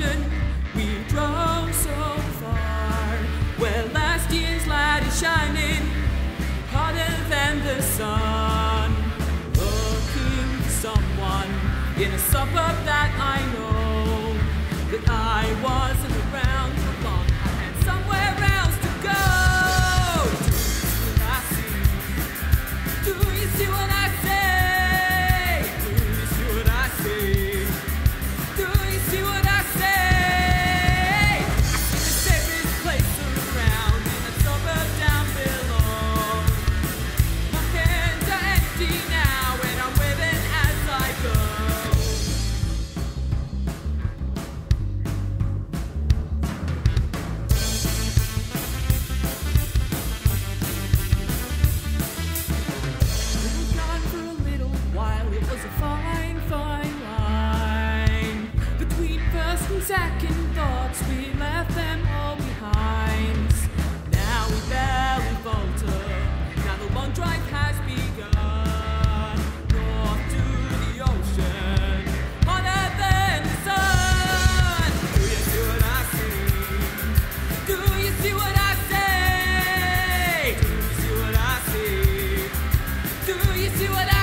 ocean, we drove so far. Where last year's light is shining hotter than the sun. Looking for someone in a suburb that I fine, fine line between first and second thoughts. We left them all behind. Now we barely falter. Now the long drive has begun. North to the ocean, hotter than the sun. Do you see what I see? Do you see what I say? Do you see what I see? Do you see what I?